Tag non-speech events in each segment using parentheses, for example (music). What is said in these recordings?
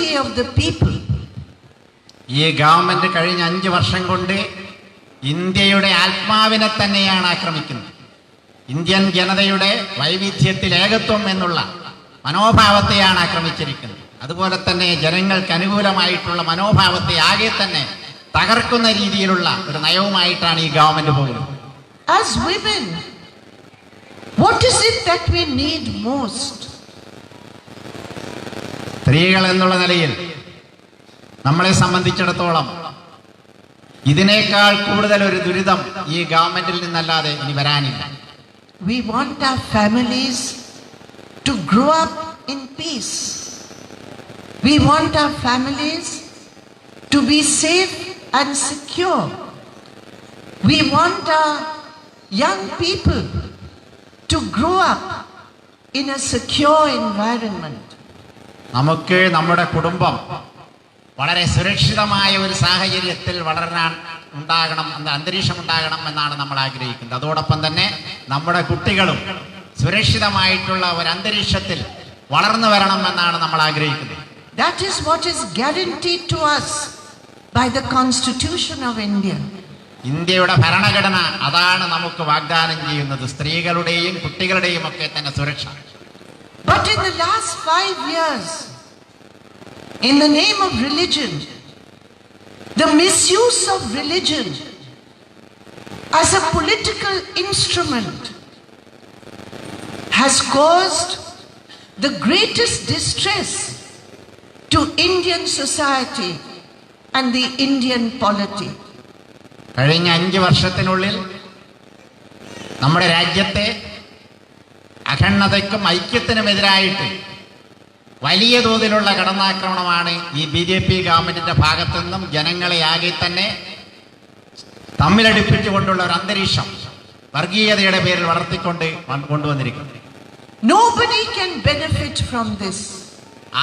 unity of the people. ഈ government കഴിഞ്ഞ അഞ്ച് വർഷം കൊണ്ട് ഇന്ത്യയുടെ ആത്മാവിനെ തന്നെയാണ് ആക്രമിക്കുന്നത് ഇന്ത്യൻ ജനതയുടെ വൈവിധ്യത്തിൽ ഏകത്വം എന്നുള്ള മനോഭാവത്തെയാണ് ആക്രമിച്ചിരിക്കുന്നത് അതുപോലെ തന്നെ ജനങ്ങൾക്ക് അനുകൂലമായിട്ടുള്ള മനോഭാവത്തെ ആകെ തന്നെ തകർക്കുന്ന രീതിയിലുള്ള ഒരു നയവുമായിട്ടാണ് ഈ ഗവൺമെന്റ് പോകുന്നത് As women, what is it that we need most? സ്ത്രീകൾ എന്നുള്ള നിലയിൽ നമ്മളെ സംബന്ധിച്ചിടത്തോളം ഇതിനേക്കാൾ കൂടുതൽ ഒരു ദുരിതം ഈ ഗവൺമെന്റിൽ നിന്നല്ലാതെ ഇനി വരാനില്ല We want our families to grow up in peace. We want our families to be safe and secure. We want our young people to grow up in a secure environment. നമുക്ക് നമ്മുടെ കുടുംബം വളരെ സുരക്ഷിതമായ ഒരു സാഹചര്യത്തിൽ വളരാൻ ഉണ്ടാകണം അന്തരീക്ഷം ഉണ്ടാകണം എന്നാണ് നമ്മൾ ആഗ്രഹിക്കുന്നത്. അതോടൊപ്പം തന്നെ നമ്മുടെ കുട്ടികളും സുരക്ഷിതമായിട്ടുള്ള ഒരു അന്തരീക്ഷത്തിൽ വളർന്നു വരണം എന്നാണ് നമ്മൾ ആഗ്രഹിക്കുന്നത്. That is what is guaranteed to us by the Constitution of India. ഇന്ത്യയുടെ ഭരണഘടന അതാണ് നമുക്ക് വാഗ്ദാനം ചെയ്യുന്നത്. സ്ത്രീകളുടെയും കുട്ടികളുടെയും ഒക്കെ തന്നെ സുരക്ഷ. But in the last five years, in the name of religion, the misuse of religion as a political instrument has caused the greatest distress to Indian society and the Indian polity. കഴിഞ്ഞ അഞ്ച് വർഷത്തിനുള്ളിൽ നമ്മുടെ രാജ്യത്തെ അഖണ്ഡതയ്ക്കും ഐക്യത്തിനുമെതിരായിട്ട് വലിയ തോതിലുള്ള കടന്നാക്രമണമാണ് ഈ B J P ഗവൺമെന്റിന്റെ ഭാഗത്തു നിന്നും ജനങ്ങളെ ആകെ തന്നെ തമ്മിലടിപ്പിച്ചുകൊണ്ടുള്ള ഒരു അന്തരീക്ഷം വർഗീയതയുടെ പേരിൽ വളർത്തിക്കൊണ്ട് കൊണ്ടുവന്നിരിക്കുന്നു Nobody can benefit from this.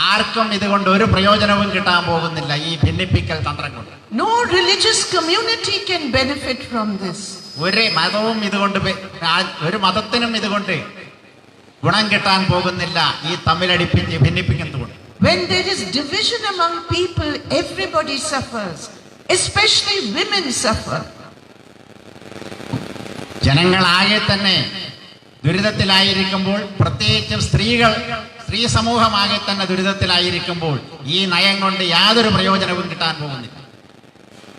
ആർക്കും ഇതുകൊണ്ട് ഒരു പ്രയോജനവും കിട്ടാൻ പോകുന്നില്ല ഈ ഭിന്നിപ്പിക്കൽ തന്ത്രം കൊണ്ട് No religious community can benefit from this. ഒരു മതവും ഇതുകൊണ്ട് ഒരു മതത്തിനും ഇതുകൊണ്ട് ഗുണം കിട്ടാൻ പോകുന്നില്ല ഈ തമ്മിലടിപ്പിച്ച് ഭിന്നിപ്പിക്കുന്നതുകൊണ്ട് When there is division among people, everybody suffers. Especially women suffer. ജനങ്ങളാകെ തന്നെ ദുരിതത്തിലായിരിക്കുമ്പോൾ പ്രത്യേകിച്ചും സ്ത്രീകൾ സ്ത്രീ സമൂഹമാകെ തന്നെ ദുരിതത്തിലായിരിക്കുമ്പോൾ ഈ നയം കൊണ്ട് യാതൊരു പ്രയോജനവും കിട്ടാൻ പോകുന്നില്ല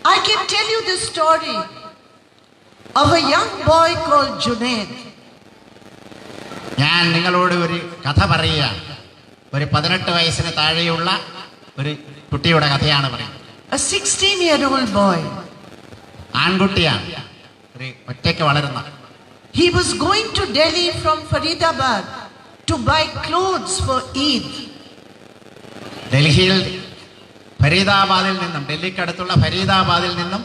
I can tell you the story of a young boy called Junaid. ഞാൻ നിങ്ങളോട് ഒരു കഥ പറയുകയാണ് ഒരു പതിനെട്ട് വയസ്സിന് താഴെയുള്ള ഒരു കുട്ടിയുടെ കഥയാണ് പറയുന്നത്. A 16 year old boy. ആൺകുട്ടിയാണ്. ഒരു ഒറ്റയ്ക്ക് വളരുന്ന. He was going to Delhi from Faridabad to buy clothes for Eid. ഡൽഹിയിൽ ഫരീദാബാദിൽ നിന്നും ഡൽഹിക്കടുത്തുള്ള ഫരീദാബാദിൽ നിന്നും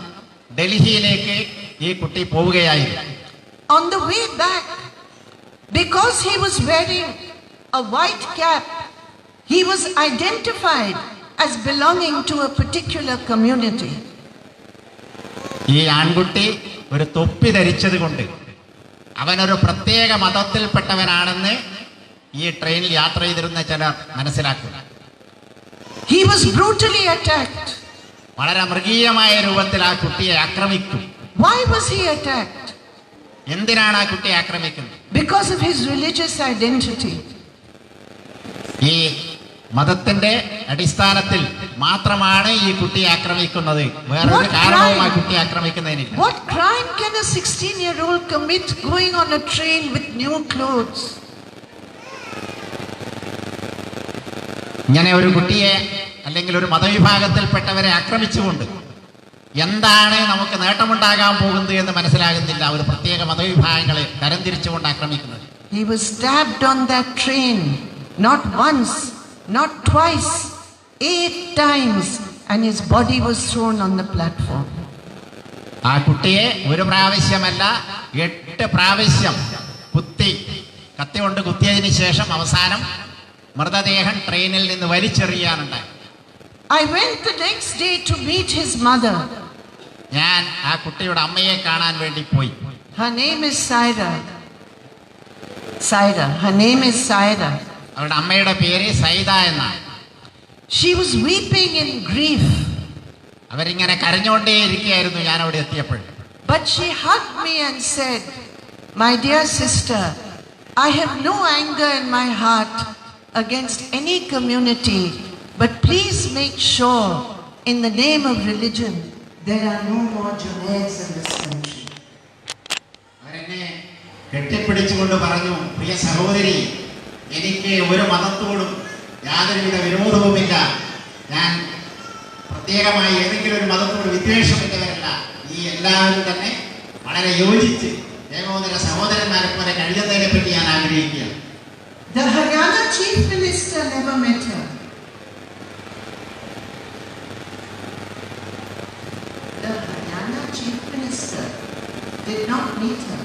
ഡൽഹിയിലേക്ക് ഈ കുട്ടി പോവുകയായിരുന്നു. On the way back, because he was wearing a white cap, he was identified as belonging to a particular community. ഈ ആൺകുട്ടി ഒരു തൊപ്പി ധരിച്ചത് കൊണ്ട് അവനൊരു പ്രത്യേക മതത്തിൽപ്പെട്ടവനാണെന്ന് ഈ ട്രെയിനിൽ യാത്ര ചെയ്തിരുന്ന ചിലർ മനസ്സിലാക്കുക He was brutally attacked. വളരെ മൃഗീയമായ രൂപത്തിൽ ആ കുട്ടിയെ ആക്രമിക്കും Why was he attacked? എന്തിനാണ് ആ കുട്ടിയെ ആക്രമിക്കുന്നത് Because of his religious identity. ഈ മതത്തിന്റെ അടിസ്ഥാനത്തിൽ മാത്രമാണ് ഈ കുട്ടി ആക്രമിക്കുന്നത് വേറൊരു What കാരണവും ആ crime? കുട്ടിയെ ആക്രമിക്കുന്നതിനില്ല What crime can a 16 year old commit going on a train with new clothes? ഇങ്ങനെ ഒരു കുട്ടിയെ അല്ലെങ്കിൽ ഒരു മതവിഭാഗത്തിൽപ്പെട്ടവരെ ആക്രമിച്ചുകൊണ്ട് എന്താണ് നമുക്ക് നേട്ടമുണ്ടാകാൻ പോകുന്നത് എന്ന് മനസ്സിലാകുന്നില്ല ഒരു പ്രത്യേക മതവിഭാഗങ്ങളെ തരംതിരിച്ചുകൊണ്ട് ആക്രമിക്കുന്നത് He was stabbed on that train, not once, not twice, eight times, and his body was thrown on the platform. ആ കുട്ടിയെ ഒരു പ്രാവശ്യമല്ല എട്ട് പ്രാവശ്യം കുത്തി കത്തി കൊണ്ട് കുത്തിയതിന് ശേഷം അവസാനം മൃതദേഹം ട്രെയിനിൽ നിന്ന് വലിച്ചെറിയാനുണ്ടായി I went the next day to meet his mother. ഞാൻ ആ കുട്ടിയുടെ അമ്മയെ കാണാൻ വേണ്ടി പോയി Her name is Saira. Saira. Her name is Saira. അവരുടെ അമ്മയുടെ പേര് സൈദ എന്നാണ് She was weeping in grief, അവരിങ്ങനെ കരഞ്ഞുകൊണ്ടേ ഇരിക്കുകയായിരുന്നു ഞാൻ അവിടെ എത്തിയപ്പോൾ but she hugged me and said, My dear sister, I have no anger in my heart against any community, but please make sure, in the name of religion, there are no more Junaids in this country. അവരെന്നെ കെട്ടിപ്പിടിച്ചുകൊണ്ട് പറഞ്ഞു പ്രിയ സഹോദരി എനിക്ക് ഒരു മതത്തോടും യാതൊരുവിധ വിരോധവുമില്ല ഞാൻ പ്രത്യേകമായി ഏതെങ്കിലും ഒരു മതത്തോട് വിദ്വേഷമില്ലവരല്ല ഈ എല്ലാവരും തന്നെ വളരെ യോജിച്ച് ഏകോദര സഹോദരന്മാരെ പോലെ കഴിയുന്നതിനെ പറ്റി ഞാൻ ആഗ്രഹിക്കുകയാണ് The Haryana chief minister never met her. did not meet her.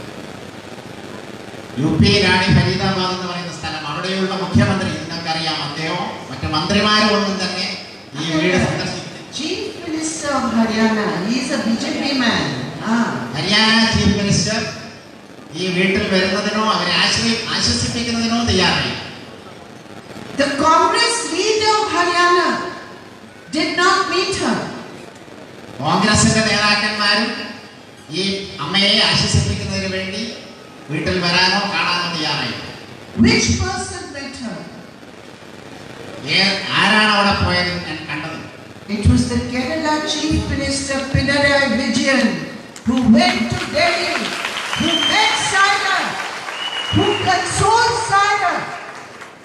U പിയിലാണ് ഈ ഫരീദാബാദ് എന്ന് പറയുന്ന സ്ഥലം അവിടെയുള്ള മുഖ്യമന്ത്രി നിങ്ങൾക്കറിയാം അദ്ദേഹം മറ്റു മന്ത്രിമാരും ഒന്നും തന്നെ ഈ വീട് സന്ദർശിക്കുന്നു Chief minister of Haryana, he is a BJP man. Ah. Haryana chief minister ഈ വീട്ടിൽ വരുന്നതിനോ അവരെ ആശ്രയി ആശ്വസിപ്പിക്കുന്നതിനോ തയ്യാറായി The Congress leader of Haryana did not meet her. കോൺഗ്രസിന്റെ നേതാക്കന്മാരും ഈ അമ്മയെ ആശ്വസിപ്പിക്കുന്നതിന് വേണ്ടി വീട്ടിൽ വരാനോ കാണാനോ തയ്യാറായി Which person met her? ഏ- ആരാണ് അവിടെ പോയത് ഞാൻ കണ്ടത് It was the Kerala Chief Minister Pinarayi Vijayan who went to Delhi, who met Saira, who consoled Saira,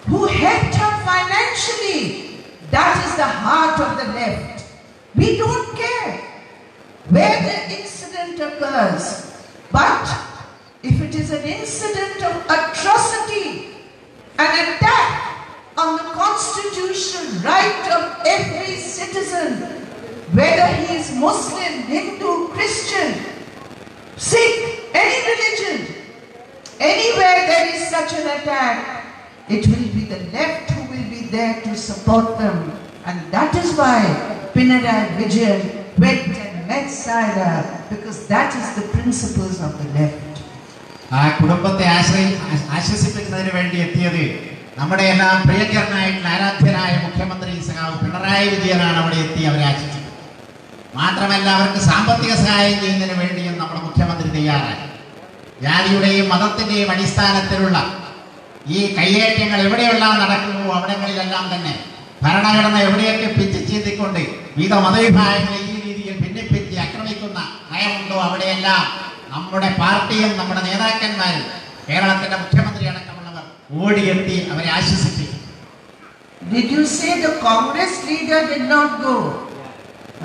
who helped her financially. That is the heart of the left. Occurs, but if it is an incident of atrocity, an attack on the constitutional right of every citizen, whether he is Muslim, Hindu, Christian, Sikh, any religion, anywhere there is such an attack, it will be the left who will be there to support them. And that is why Pinarayi Vijayan went ആ കുടുംബത്തെ ആശ്രയി ആശ്- ആശ്വസിപ്പിക്കുന്നതിന് വേണ്ടി എത്തിയത് നമ്മുടെ എല്ലാം പ്രിയങ്കരനായിട്ടുള്ള ആരാധ്യനായ മുഖ്യമന്ത്രി സഖാവ് പിണറായി വിജയനാണ് അവിടെ എത്തി അവരെ ആശ്വസിച്ചത് മാത്രമല്ല അവർക്ക് സാമ്പത്തിക സഹായം ചെയ്യുന്നതിന് വേണ്ടിയും നമ്മുടെ മുഖ്യമന്ത്രി തയ്യാറായി. ജാതിയുടെയും മതത്തിന്റെയും അടിസ്ഥാനത്തിലുള്ള ഈ കയ്യേറ്റങ്ങൾ എവിടെയെല്ലാം നടക്കുന്നുവോ അവിടങ്ങളിലെല്ലാം തന്നെ ഭരണഘടന എവിടെയൊക്കെ പിച്ച് ചീന്തിക്കൊണ്ട് വിവിധ മതവിഭാഗങ്ങളെ നയമുണ്ടോ അവിടെയെല്ലാം നമ്മുടെ പാർട്ടിയും നമ്മുടെ നേതാക്കന്മാരും കേരളത്തിന്റെ മുഖ്യമന്ത്രി അടക്കമുള്ളവർ ഓടിയെത്തി അവരെ ആശ്വസിപ്പിക്കും Did you say the Congress leader did not go?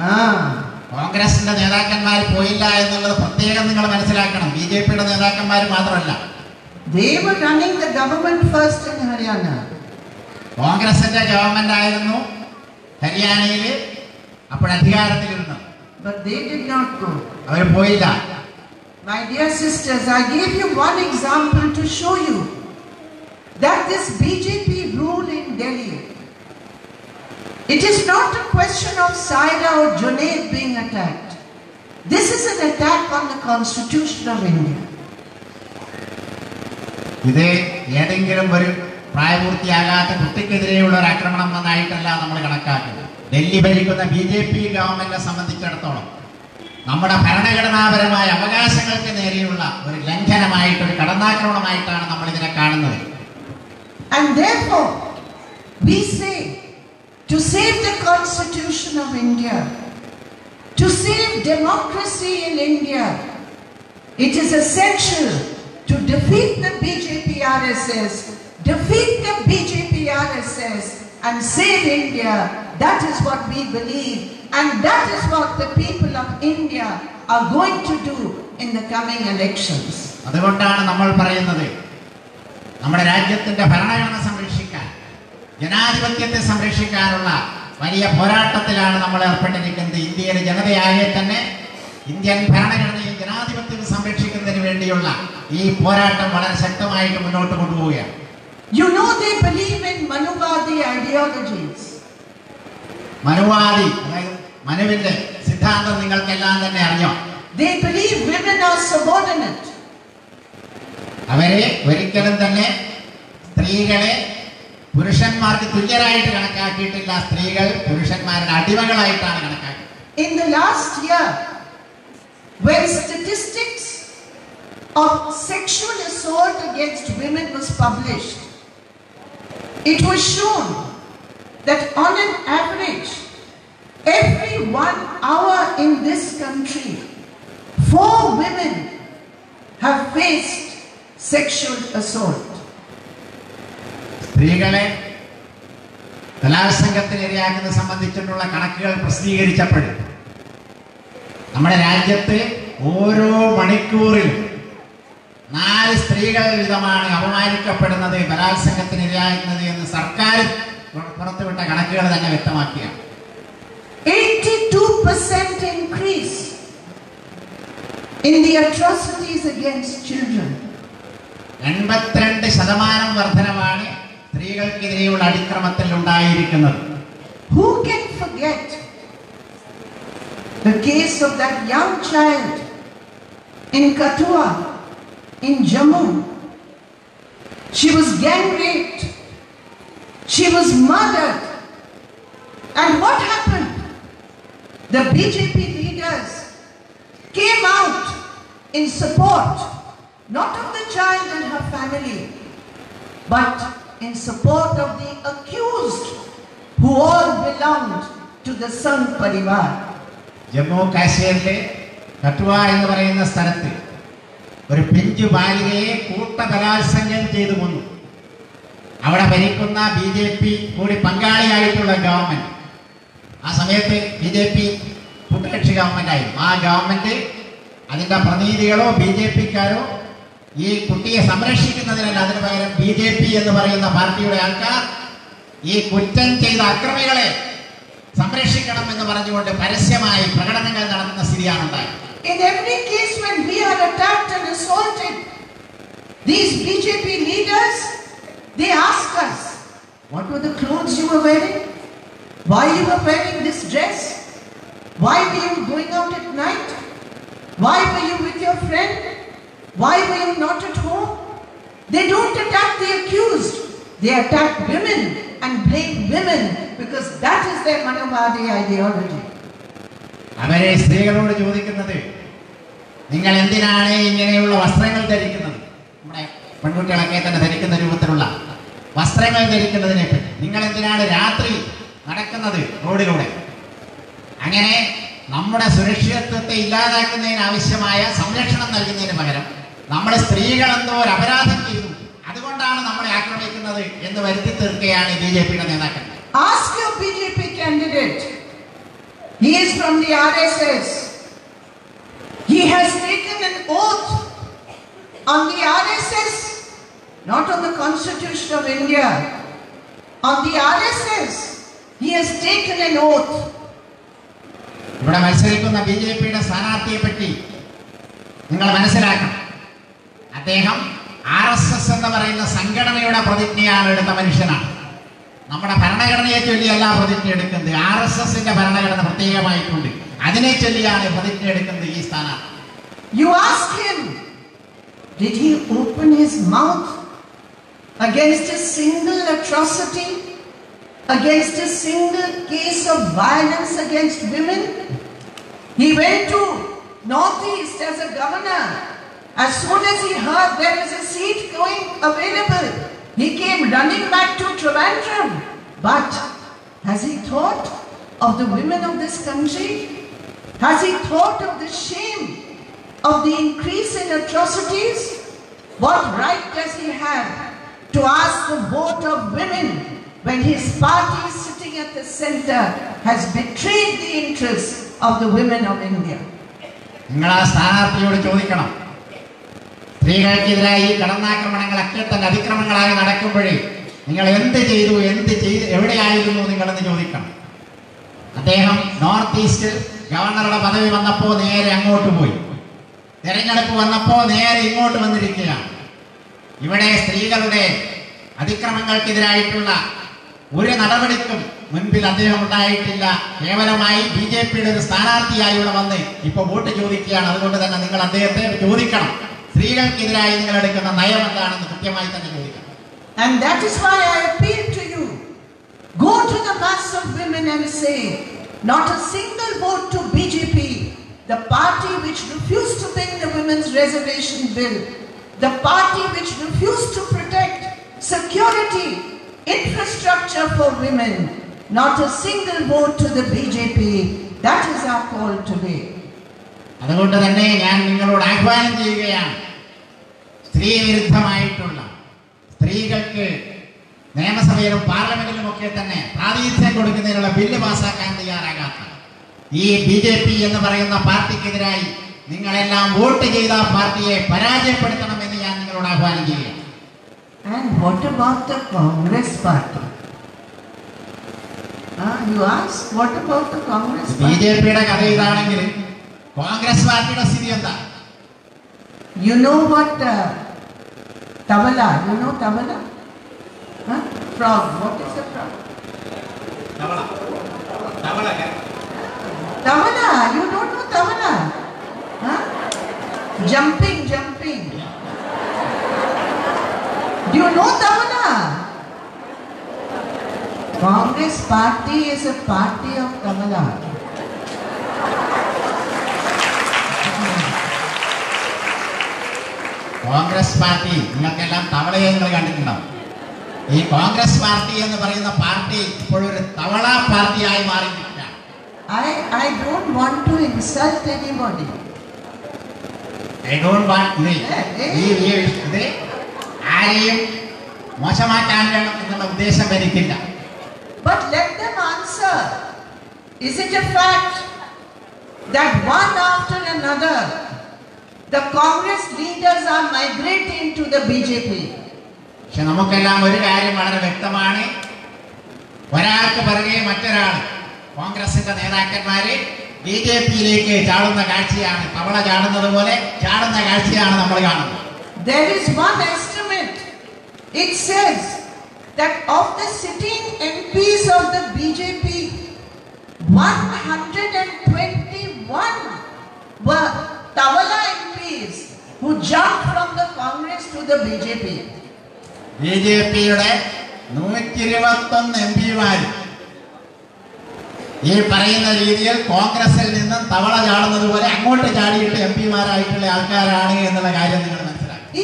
Ah. കോൺഗ്രസിന്റെ നേതാക്കന്മാർ പോയില്ല എന്നുള്ളത് പ്രത്യേകം നിങ്ങൾ മനസ്സിലാക്കണം ബി ജെ പിയുടെ നേതാക്കന്മാർ മാത്രമല്ല. കോൺഗ്രസിന്റെ ഗവൺമെന്റ് ആയിരുന്നു ഹരിയാനയിൽ അപ്പോൾ അധികാരത്തിലിരുന്നത് But they did not go. അവർ പോയില്ല My dear sisters, I gave you one example to show you that this BJP rule in Delhi, it is not a question of Saira or Junaid being attacked. This is an attack on the constitution of India. ഇത് ഏതെങ്കിലും ഒരു പ്രായപൂർത്തിയാകാത്ത കുട്ടിക്കെതിരെയുള്ള ഒരു ആക്രമണം എന്നായിട്ടല്ല നമ്മൾ കണക്കാക്കുന്നത് ഡൽഹി ഭരിക്കുന്ന B J P ഗവൺമെന്റിനെ സംബന്ധിച്ചിടത്തോളം നമ്മുടെ ഭരണഘടനാപരമായ അവകാശങ്ങൾക്ക് നേരെയുള്ള ഒരു ലംഘനമായിട്ട് ഒരു കടന്നാക്രമണമായിട്ടാണ് നമ്മൾ ഇതിനെ കാണുന്നത് And therefore, we say to save the constitution of India, to save democracy in India, it is essential to defeat the BJP RSS, defeat the BJP RSS, and save India. That is what we believe, and that is what the people of India are going to do in the coming elections. അതുകൊണ്ടാണ് നമ്മൾ പറയുന്നത് നമ്മുടെ രാജ്യത്തിന്റെ ഭരണഘടന സംരക്ഷിക്കാൻ ജനാധിപത്യത്തെ സംരക്ഷിക്കാനുള്ള വലിയ പോരാട്ടത്തിലാണ് നമ്മൾ ഏർപ്പെട്ടിരിക്കുന്നത് ഇന്ത്യയിലെ ജനതയാകെ തന്നെ ഇന്ത്യൻ ഭരണഘടനയും ജനാധിപത്യവും സംരക്ഷിക്കുന്നതിന് വേണ്ടിയുള്ള ഈ പോരാട്ടം വളരെ ശക്തമായിട്ട് മുന്നോട്ട് കൊണ്ടുപോവുകയാണ് You know they believe in Manuvadi ideologies. മനുവാദി അതായത് മനുവിന്റെ സിദ്ധാന്തം നിങ്ങൾക്കെല്ലാം തന്നെ അറിഞ്ഞോ They believe women are subordinate. അവരെ ഒരിക്കലും തന്നെ സ്ത്രീകളെ പുരുഷന്മാർക്ക് തുല്യരായിട്ട് കണക്കാക്കിയിട്ടില്ല സ്ത്രീകൾ പുരുഷന്മാരുടെ അടിമകളായിട്ടാണ് കണക്കാക്കിയത് In the last year, when statistics of sexual assault against women was published, it was shown that on an average, every one hour in this country, four women have faced sexual assault. സ്ത്രീകളെ ബലാത്സംഗത്തിന് ഇരയാക്കുന്നത് സംബന്ധിച്ചിട്ടുള്ള കണക്കുകൾ പ്രസിദ്ധീകരിച്ചപ്പോൾ നമ്മുടെ രാജ്യത്ത് ഓരോ മണിക്കൂറിലും നാല് സ്ത്രീകൾ വിധമാണ് അപമാനിക്കപ്പെടുന്നത് ബലാത്സംഗത്തിന് ഇരയാകുന്നത് എന്ന് സർക്കാർ പുറത്തുവിട്ട കണക്കുകൾ തന്നെ വ്യക്തമാക്കിയാണ്. 82% increase in the atrocities against children. എൺപത്തിരണ്ട് ശതമാനം വർധനമാണ് സ്ത്രീകൾക്കെതിരെയുള്ള അതിക്രമത്തിൽ ഉണ്ടായിരിക്കുന്നത്. Who can forget the case of that young child in Katua, in Jammu? She was gang raped. She was murdered. And what happened? The BJP leaders came out in support, not of the child and her family, but in support of the accused who all belonged to the Sangh Parivar. Jammu കാശ്മീരിലെ കട്ടുവ എന്ന് പറയുന്ന സ്ഥലത്ത് ഒരു പിഞ്ചു ബാലികയെ കൂട്ടബലാത്സംഗം ചെയ്തു കൊന്നു. അവിടെ ഭരിക്കുന്ന ബി ജെ പി കൂടി പങ്കാളിയായിട്ടുള്ള ഗവൺമെന്റ് ആ സമയത്ത് ബി ജെ പി കൂട്ടുകക്ഷി ഗവൺമെന്റ് ആയിരുന്നു. ആ ഗവൺമെന്റ് അതിന്റെ പ്രതിനിധികളോ ബി ജെ പിക്കാരോ ഈ കുട്ടിയെ സംരക്ഷിക്കുന്നതിനല്ല അതിന് പകരം ബി ജെ പി എന്ന് പറയുന്ന പാർട്ടിയുടെ ആൾക്കാർ ഈ കുറ്റം ചെയ്ത അക്രമികളെ സംരക്ഷിക്കണം എന്ന് പറഞ്ഞുകൊണ്ട് പരസ്യമായി പ്രകടനങ്ങൾ നടത്തുന്ന സ്ഥിതിയാണ് ഉണ്ടായത് In every case when we are attacked and assaulted, these BJP leaders, they ask us, what were the clothes you were wearing? Why you were wearing this dress? Why were you going out at night? Why were you with your friend? Why were you not at home? They don't attack the accused. They attack women and blame women because that is their Manavadi ideology. അവരെ സ്ത്രീകളോട് ചോദിക്കുന്നത് നിങ്ങൾ എന്തിനാണ് ഇങ്ങനെയുള്ള വസ്ത്രങ്ങൾ ധരിക്കുന്നത്? നമ്മുടെ പെൺകുട്ടികളൊക്കെ തന്നെ ധരിക്കുന്ന രൂപത്തിലുള്ള വസ്ത്രങ്ങൾ ധരിക്കുന്നതിനെ പറ്റി. നിങ്ങൾ എന്തിനാണ് രാത്രി നടക്കുന്നത് റോഡിലൂടെ? അങ്ങനെ നമ്മുടെ സുരക്ഷിതത്വത്തെ ഇല്ലാതാക്കുന്നതിന് ആവശ്യമായ സംരക്ഷണം നൽകുന്നതിന് പകരം നമ്മുടെ സ്ത്രീകൾ എന്തോ ഒരു അപരാധം ചെയ്തു അതുകൊണ്ടാണ് നമ്മളെ ആക്രമിക്കുന്നത് എന്ന് വരുത്തി തീർക്കുകയാണ് ബി ജെ പിയുടെ നേതാക്കൾ. Ask your BJP candidate. He is from the RSS. He has taken an oath on the RSS, not on the Constitution of India. On the RSS, he has taken an oath. ഇവിടെ മത്സരിക്കുന്ന B J പിയുടെ സ്ഥാനാർത്ഥിയെ പറ്റി നിങ്ങൾ മനസ്സിലാക്കണം. അദ്ദേഹം R S S എന്ന് പറയുന്ന സംഘടനയുടെ പ്രതിജ്ഞയാണ് എടുത്ത മനുഷ്യനാണ്. നമ്മുടെ ഭരണഘടനയെ ചൊല്ലിയല്ല പ്രതിജ്ഞ എടുക്കുന്നത്. ആർ എസ് എസിന്റെ ഭരണഘടന പ്രത്യേകമായിട്ടുണ്ട്. അതിനെ ചൊല്ലിയാണ് പ്രതിജ്ഞ എടുക്കുന്നത്. You ask him, did he open his mouth against a single atrocity, against a single case of violence against women? He went to Northeast as a governor. As soon as he heard there is a seat going available, he came running back to Trivandrum. But has he thought of the women of this country? Has he thought of the shame of the increase in atrocities? What right does he have to ask the vote of women when his party sitting at the center has betrayed the interests of the women of India? നിങ്ങൾ ആ സ്ഥാനാർത്ഥിയോട് ചോദിക്കണം സ്ത്രീകൾക്കെതിരായി ഈ കടന്നാക്രമണങ്ങളൊക്കെ തന്നെ അതിക്രമങ്ങളായി നടക്കുമ്പോഴേ നിങ്ങൾ എന്ത് ചെയ്തു എന്ത് ചെയ്തു എവിടെയായിരുന്നു നിങ്ങളെന്ന് ചോദിക്കണം അദ്ദേഹം നോർത്ത് ഈസ്റ്റിൽ ഗവർണറുടെ പദവി വന്നപ്പോൾ നേരെ അങ്ങോട്ട് പോയി. തെരഞ്ഞെടുപ്പ് വന്നപ്പോൾ നേരെ ഇങ്ങോട്ട് വന്നിരിക്കുകയാണ്. ഇവിടെ സ്ത്രീകളുടെ അതിക്രമങ്ങൾക്കെതിരായിട്ടുള്ള ഒരു നടപടിക്കും മുൻപിൽ അദ്ദേഹം ഉണ്ടായിട്ടില്ല. കേവലമായി ബി ജെ പിയുടെ ഒരു സ്ഥാനാർത്ഥിയായി ഇവിടെ വന്ന് ഇപ്പൊ വോട്ട് ചോദിക്കുകയാണ്. അതുകൊണ്ട് തന്നെ നിങ്ങൾ അദ്ദേഹത്തെ ചോദിക്കണം. സ്ത്രീകൾക്കെതിരായി നിങ്ങൾ എടുക്കുന്ന നയം എന്താണെന്ന് കൃത്യമായി തന്നെ ചോദിക്കണം. Go to the mass of women and say, not a single vote to BJP, the party which refused to bring the women's reservation bill, the party which refused to protect security, infrastructure for women, not a single vote to the BJP. That is our call today. അതുകൊണ്ട് തന്നെ ഞാൻ നിങ്ങളോട് ആഹ്വാനം ചെയ്യുകയാണ് സ്ത്രീ വിരുദ്ധമായിട്ടുള്ള സ്ത്രീകൾക്ക് നിയമസഭയിലും പാർലമെന്റിലും ഒക്കെ തന്നെ പ്രാതിനിധ്യം കൊടുക്കുന്നതിനുള്ള ബില്ല് പാസ്സാക്കാൻ തയ്യാറാകാത്ത ഈ ബി ജെ പി എന്ന് പറയുന്ന പാർട്ടിക്കെതിരായി നിങ്ങളെല്ലാം വോട്ട് ചെയ്ത പാർട്ടിയെ പരാജയപ്പെടുത്തണമെന്ന് ഞാൻ നിങ്ങളോട് ആഹ്വാനം ചെയ്യുകയാണ് And what about the Congress party? Ah, you ask, what about the Congress party? J പിയുടെ കഥ ഇതാണെങ്കിൽ കോൺഗ്രസ് പാർട്ടിയുടെ സ്ഥിതി എന്താ You know what uh, Tabala, you know Tabala? Huh? Frog, what is a frog? Tabala, you don't know Tabala? Huh? Jumping, jumping. Do you know Tabala? Congress party is a party of Tabala. Congress party നിങ്ങൾക്കെല്ലാം തവളയെ നിങ്ങൾ കണ്ടിട്ടുണ്ടാവും ഈ Congress party എന്ന് പറയുന്ന party ഇപ്പോഴൊരു തവള പാർട്ടിയായി മാറിയിരിക്കുകയാണ് I, I don't want to insult anybody. I don't want ഇത് ഈ ഈ ഇത് ആരെയും മോശമാക്കാൻ വേണം എന്നുള്ള ഉദ്ദേശം എനിക്കില്ല But let them answer. Is it a fact that one after another the Congress leaders are migrating to the BJP? പക്ഷെ നമുക്കെല്ലാം ഒരു കാര്യം വളരെ വ്യക്തമാണ് ഒരാൾക്ക് പിറകെ മറ്റൊരാൾ കോൺഗ്രസിന്റെ നേതാക്കന്മാര് ബി ജെ പിയിലേക്ക് ചാടുന്ന കാഴ്ചയാണ് തവള ചാടുന്നത് പോലെ ചാടുന്ന കാഴ്ചയാണ് നമ്മൾ കാണുന്നത് There is one estimate. It says that of the sitting MPs of the BJP, 121 were Tavala MPs who jumped from the Congress to the BJP. B J പിയുടെ നൂറ്റി ഇരുപത്തൊന്ന് എം പിമാർ ഈ പറയുന്ന രീതിയിൽ കോൺഗ്രസിൽ നിന്നും തവള ചാടുന്നത് പോലെ അങ്ങോട്ട് ചാടിയിട്ട് എം പിമാരായിട്ടുള്ള ആൾക്കാരാണ് എന്നുള്ള കാര്യം നിങ്ങൾ മനസ്സിലാക്കി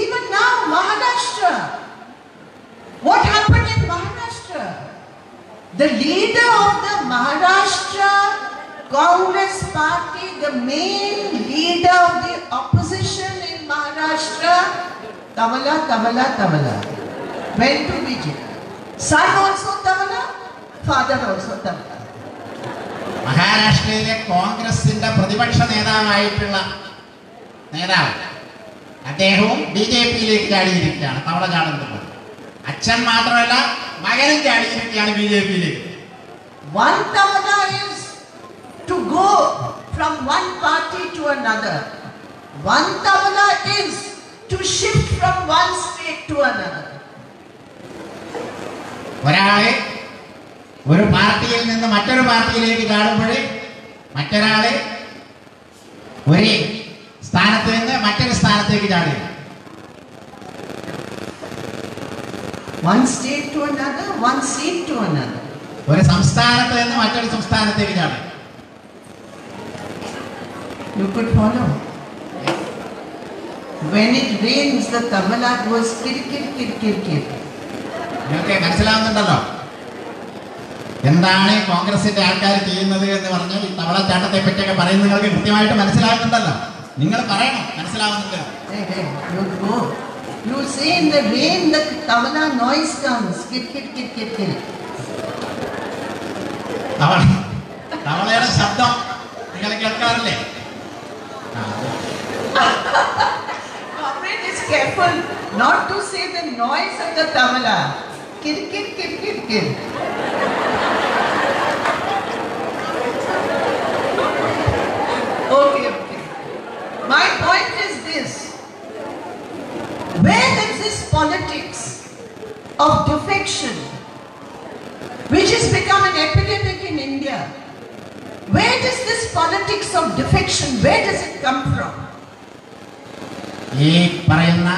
Father also Tamala. മഹാരാഷ്ട്രയിലെ കോൺഗ്രസിന്റെ പ്രതിപക്ഷ നേതാവായിട്ടുള്ള നേതാവ് അദ്ദേഹവും ബി ജെ പിയിലേക്ക് ചാടിയിരിക്കുകയാണ് തവള ചാടുന്നത് അച്ഛൻ മാത്രമല്ല മകനും ചാടിയിരിക്കുകയാണ് ബി ജെ പിയിലേക്ക് One Tavala is to go from one party to another. One Tavala is to shift from one state to another. ഒരാൾ ഒരു പാർട്ടിയിൽ നിന്ന് മറ്റൊരു പാർട്ടിയിലേക്ക് ചാടുമ്പോൾ മറ്റൊരാള് ഒരു സ്ഥാനത്ത് നിന്ന് മറ്റൊരു സ്ഥാനത്തേക്ക് ചാടുക One state to another, one seat to another. ഒരു സംസ്ഥാനത്ത് നിന്ന് മറ്റൊരു സംസ്ഥാനത്തേക്ക് ചാടുക You could follow. When it rains, the Tamala goes kir kir kir kir kir. നിങ്ങൾക്ക് മനസ്സിലാവുന്നുണ്ടല്ലോ എന്താണ് കോൺഗ്രസിന്റെ ആൾക്കാർ ചെയ്യുന്നത് എന്ന് പറഞ്ഞാൽ ഈ തവളച്ചാട്ടത്തെ പറ്റിയൊക്കെ പറയുന്നത് നിങ്ങൾക്ക് കൃത്യമായിട്ട് മനസ്സിലാകുന്നുണ്ടല്ലോ നിങ്ങൾ പറയണം മനസ്സിലാവുന്നുണ്ട് you. Say in the rain, the noise comes. Kit kit kit kit kir. തവള തവളയുടെ ശബ്ദം നിങ്ങൾ കേൾക്കാറില്ലേ Comrade is careful not to say the noise of the Tamala. Kir kir kir kir kir. Okay, okay. My point is this. Where is this politics of defection, which has become an epidemic in India? Where does this politics of defection, where does it come from? ഈ പറയുന്ന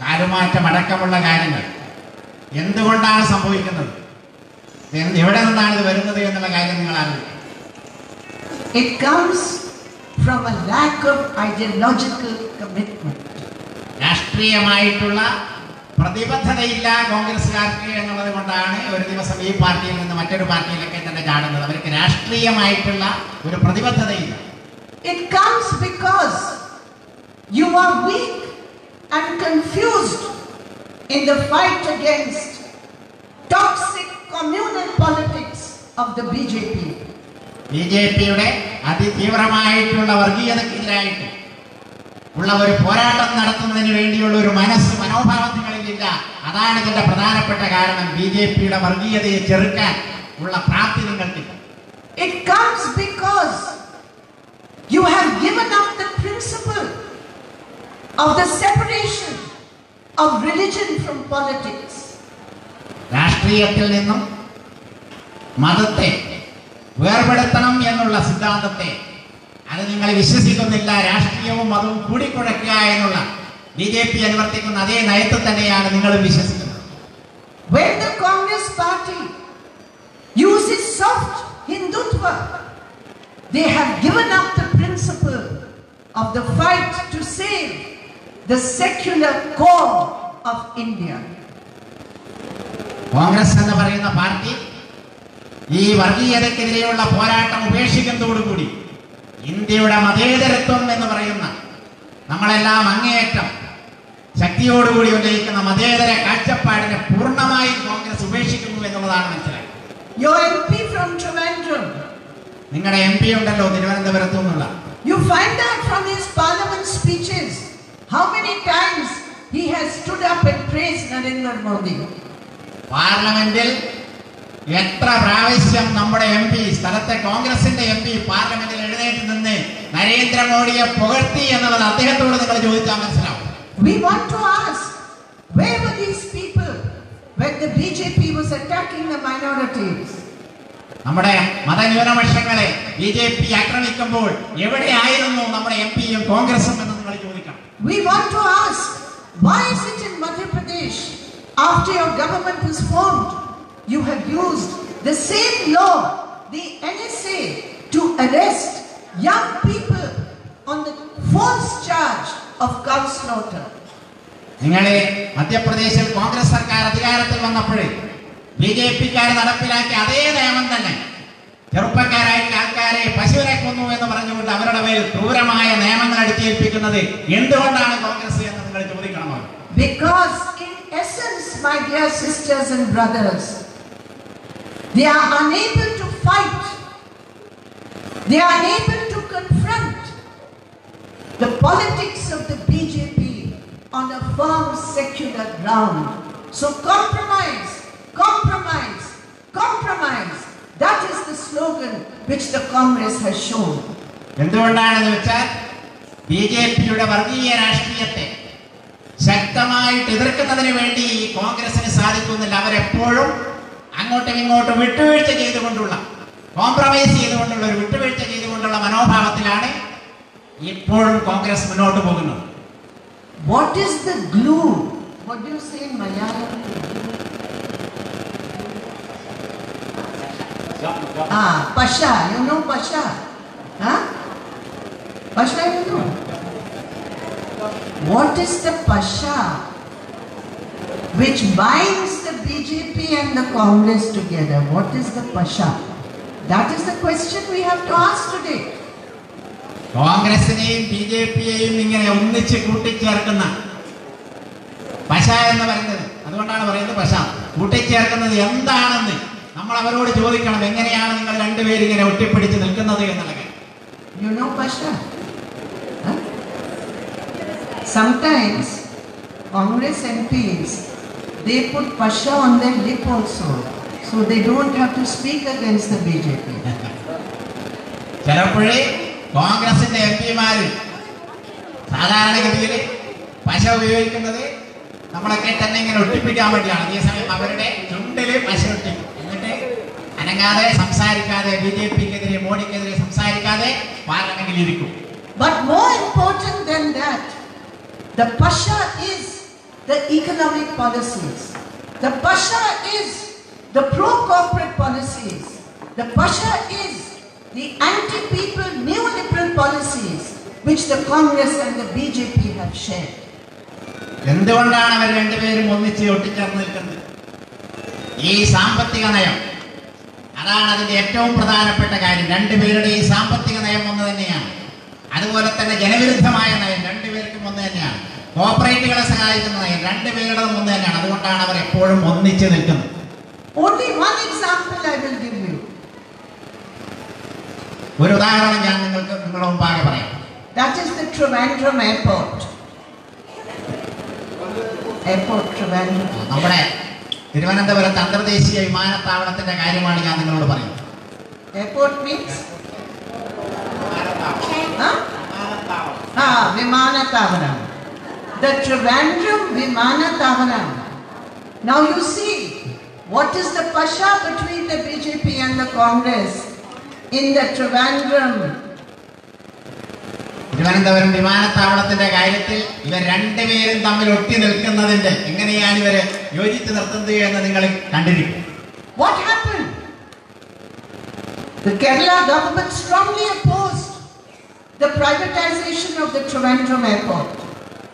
കാലുമാറ്റം അടക്കമുള്ള കാര്യങ്ങൾ എന്തുകൊണ്ടാണ് സംഭവിക്കുന്നത്? എവിടെ നിന്നാണ് ഇത് വരുന്നത് എന്നുള്ള കാര്യം നിങ്ങൾ അറിയില്ല It comes from a lack of ideological commitment. രാഷ്ട്രീയമായിട്ടുള്ള പ്രതിബദ്ധതയില്ല കോൺഗ്രസ്സുകാർക്ക് എന്നുള്ളത് കൊണ്ടാണ് ഒരു ദിവസം ഈ പാർട്ടിയിൽ നിന്ന് മറ്റൊരു പാർട്ടിയിലൊക്കെ തന്നെ ചാടുന്നത്. അവർക്ക് രാഷ്ട്രീയമായിട്ടുള്ള ഒരു പ്രതിബദ്ധതയില്ല. It comes because you are weak and confused. in the fight against toxic communal politics of the BJP. B J പിയുടെ അതിതീവ്രമായിട്ടുള്ള വർഗീയതക്കെതിരായിട്ട് ഉള്ള ഒരു പോരാട്ടം നടത്തുന്നതിന് വേണ്ടിയുള്ള ഒരു മനസ്സ് മനോഭാവം നിങ്ങളിലില്ല അതാണ് ഇതിന്റെ പ്രധാനപ്പെട്ട കാരണം ബി ജെ പിയുടെ വർഗീയതയെ ചെറുക്കാൻ ഉള്ള പ്രാപ്തി നിങ്ങൾക്കില്ല It comes because you have given up the principle of the separation of religion from politics. രാഷ്ട്രീയത്തിൽ നിന്നും മതത്തെ വേർപെടുത്തണം എന്നുള്ള സിദ്ധാന്തത്തെ അത് നിങ്ങൾ വിശ്വസിക്കുന്നില്ല രാഷ്ട്രീയവും മതവും കൂടിക്കുഴയ്ക്കുക എന്നുള്ള ബി ജെ പി അനുവർത്തിക്കുന്ന അതേ നയത്തിൽ തന്നെയാണ് നിങ്ങളും വിശ്വസിക്കുന്നത് When the Congress party uses soft Hindutva, they have given up the principle of the fight to save the secular core of India. Congress എന്ന് പറയുന്ന പാർട്ടി ഈ വർഗീയതക്കെതിരെയുള്ള പോരാട്ടം ഉപേക്ഷിക്കുന്നതോടുകൂടി ഇന്ത്യയുടെ മതേതരത്വം എന്ന് പറയുന്ന നമ്മളെല്ലാം അങ്ങേയറ്റം ശക്തിയോടുകൂടി ഉന്നയിക്കുന്ന മതേതര കാഴ്ചപ്പാടിനെ പൂർണമായി കോൺഗ്രസ് ഉപേക്ഷിക്കുന്നു എന്നുള്ളതാണ് മനസ്സിലായത്. നിങ്ങളുടെ എം പി ഉണ്ടല്ലോ തിരുവനന്തപുരത്തു നിന്നുള്ള. You find out from his parliament speeches. how many times he has stood up and praised Narendra Modi. പാർലമെന്റിൽ എത്ര പ്രാവശ്യം നമ്മുടെ എം പി സ്ഥലത്തെ കോൺഗ്രസിന്റെ എം പി പാർലമെന്റിൽ എഴുന്നേറ്റ് നിന്ന് നരേന്ദ്രമോദിയെ പുകഴ്ത്തി എന്നുള്ളത് അദ്ദേഹത്തോട് നിങ്ങൾ ചോദിച്ചാൽ മനസ്സിലാവും We want to ask, where were these people when the BJP was attacking the minorities? നമ്മുടെ മതന്യൂനപക്ഷങ്ങളെ ബി ജെ പി ആക്രമിക്കുമ്പോൾ എവിടെയായിരുന്നു നമ്മുടെ എം പിയും കോൺഗ്രസും എന്ന് നിങ്ങൾ ചോദിക്കണം We want to ask, why is it in Madhya Pradesh, after your government was formed, you have used the same law, the NSA, to arrest young people on the false charge of cow slaughter? നിങ്ങളെ മധ്യപ്രദേശിൽ കോൺഗ്രസ് സർക്കാർ അധികാരത്തിൽ വന്നപ്പോഴേ B J പിക്കാർ നടപ്പിലാക്കിയ അതേ നിയമം തന്നെ ചെറുപ്പക്കാരായിട്ടുള്ള ആൾക്കാരെ പശുവിനെ കൊന്നു എന്ന് പറഞ്ഞുകൊണ്ട് അവരുടെ മേൽ ക്രൂരമായ നിയമങ്ങൾ അടിച്ചേൽപ്പിക്കുന്നത് എന്തുകൊണ്ടാണ് കോൺഗ്രസ് എന്ന് നിങ്ങൾ ചോദിക്കണമോ Because, in essence, my dear sisters and brothers, they are unable to fight, they are unable to confront the politics of the BJP on a firm secular ground. So, compromise, compromise, slogan which the Congress has shown. എന്തുകൊണ്ടാണെന്ന് വെച്ചാൽ B J പിയുടെ വർഗീയ രാഷ്ട്രീയത്തെ ശക്തമായിട്ട് എതിർക്കുന്നതിന് വേണ്ടി കോൺഗ്രസിന് സാധിക്കുന്നില്ല. അവരെപ്പോഴും അങ്ങോട്ടും ഇങ്ങോട്ടും വിട്ടുവീഴ്ച ചെയ്തുകൊണ്ടുള്ള കോംപ്രമൈസ് ചെയ്തുകൊണ്ടുള്ള ഒരു വിട്ടുവീഴ്ച ചെയ്തുകൊണ്ടുള്ള മനോഭാവത്തിലാണ് ഇപ്പോഴും കോൺഗ്രസ് മുന്നോട്ട് പോകുന്നത്. What is the glue what you say say in Malayalam? Ah, Pasha. You know Pasha? Huh? Pasha, you know? What is the Pasha which binds the BJP and the Congress together? What is the Pasha? That is the question we have to ask today. കോൺഗ്രസിനെയും B J പിയെയും ഇങ്ങനെ ഒന്നിച്ച് കൂട്ടിച്ചേർക്കുന്ന പശ എന്ന് പറയുന്നത് അതുകൊണ്ടാണ് പറയുന്നത് പശ കൂട്ടിച്ചേർക്കുന്നത് എന്താണെന്ന് നമ്മൾ അവരോട് ചോദിക്കണം എങ്ങനെയാണ് നിങ്ങൾ രണ്ടുപേരും ഇങ്ങനെ ഒട്ടിപ്പിടിച്ച് നിൽക്കുന്നത് എന്നുള്ള you You know Pasha? Huh? Sometimes Congress MPs they put Pasha on their lip also, so they don't have to speak against the BJP. (laughs) ചിലപ്പോഴേ കോൺഗ്രസിന്റെ എം പിമാര് സാധാരണഗതിയിൽ പശ ഉപയോഗിക്കുന്നത് നമ്മളൊക്കെ തന്നെ ഇങ്ങനെ ഒട്ടിപ്പിക്കാൻ വേണ്ടിയാണ് അതേസമയം അവരുടെ ചുണ്ടിൽ പശ എന്നിട്ട് അനങ്ങാതെ സംസാരിക്കാതെ ബി ജെ പിക്കെതിരെ മോഡിക്കെതിരെ സംസാരിക്കാതെ പാർലമെന്റിൽ ഇരിക്കും But more important than that, the Pasha is the economic policies. The Pasha is the pro-corporate policies. The Pasha is the anti-people neoliberal policies which the Congress and the BJP have shared. എന്തുകൊണ്ടാണ് അവർ രണ്ടുപേരും ഒന്നിച്ച് ഒട്ടിച്ചേർന്ന് നിൽക്കുന്നത് ഈ സാമ്പത്തിക നയം അതാണ് അതിന്റെ ഏറ്റവും പ്രധാനപ്പെട്ട കാര്യം രണ്ടുപേരുടെ ഈ സാമ്പത്തിക നയം ഒന്ന് തന്നെയാണ് അതുപോലെ തന്നെ ജനവിരുദ്ധമായ നയം രണ്ടുപേർക്കും ഒന്ന് തന്നെയാണ് കോപ്പറേറ്റുകളെ സഹായിക്കുന്ന നയം രണ്ടുപേരുടെ ഒന്ന് തന്നെയാണ് അതുകൊണ്ടാണ് അവർ എപ്പോഴും ഒന്നിച്ച് നിൽക്കുന്നത് Only one example I will give you. ഒരു ഉദാഹരണം ഞാൻ നിങ്ങൾക്ക് നിങ്ങളുടെ മുമ്പാകെ പറയാം That is the Trivandrum Airport. Airport Trivandrum. നമ്മുടെ തിരുവനന്തപുരത്ത് അന്തർദേശീയ വിമാനത്താവളത്തിന്റെ കാര്യമാണ് ഞാൻ നിങ്ങളോട് പറയുന്നത് Airport means? Huh? Ah, Vimana Tavaram. The Trivandrum Vimana Tavaram. Now you see, what is the pasha between the BJP and the Congress in the Trivandrum? Thiruvananthapuram വിമാനത്താവളത്തിന്റെ കാര്യത്തിൽ ഇവർ രണ്ടുപേരും തമ്മിൽ ഒട്ടി നിൽക്കുന്നതിന്റെ എങ്ങനെയാണ് ഇവരെ യോജിച്ച് നിർത്തുന്നത് എന്ന് നിങ്ങൾ കണ്ടിരിക്കും What happened? The Kerala government strongly opposed the privatization of the Trivandrum Airport.